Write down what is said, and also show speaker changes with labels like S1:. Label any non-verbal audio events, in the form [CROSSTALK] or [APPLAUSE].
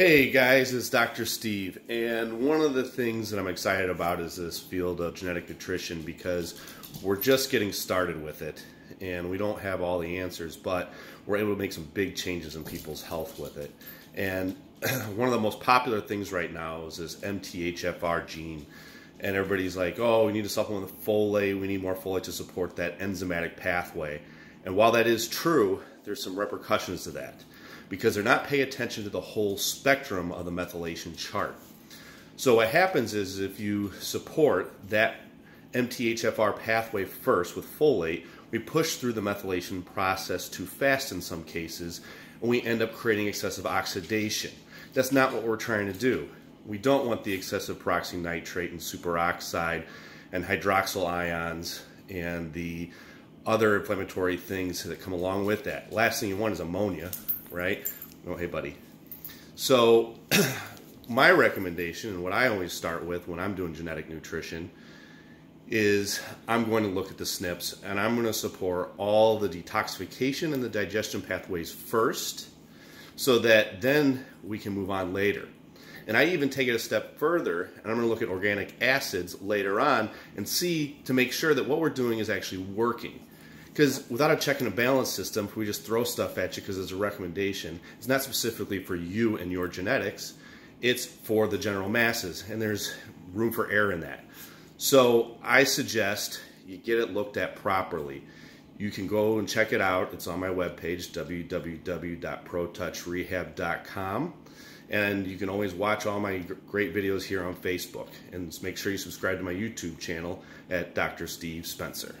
S1: Hey guys, it's Dr. Steve, and one of the things that I'm excited about is this field of genetic nutrition because we're just getting started with it and we don't have all the answers, but we're able to make some big changes in people's health with it. And [CLEARS THROAT] one of the most popular things right now is this MTHFR gene. And everybody's like, oh, we need to supplement with folate, we need more folate to support that enzymatic pathway. And while that is true, there's some repercussions to that because they're not paying attention to the whole spectrum of the methylation chart. So what happens is if you support that MTHFR pathway first with folate, we push through the methylation process too fast in some cases, and we end up creating excessive oxidation. That's not what we're trying to do. We don't want the excessive peroxynitrate and superoxide and hydroxyl ions and the other inflammatory things that come along with that. Last thing you want is ammonia, right? Oh, hey, buddy. So, [CLEARS THROAT] my recommendation, and what I always start with when I'm doing genetic nutrition, is I'm going to look at the SNPs and I'm going to support all the detoxification and the digestion pathways first so that then we can move on later. And I even take it a step further and I'm going to look at organic acids later on and see to make sure that what we're doing is actually working. Because without a check and a balance system, if we just throw stuff at you because it's a recommendation, it's not specifically for you and your genetics, it's for the general masses, and there's room for error in that. So I suggest you get it looked at properly. You can go and check it out. It's on my webpage, www.protouchrehab.com. And you can always watch all my great videos here on Facebook. And make sure you subscribe to my YouTube channel at Dr. Steve Spencer.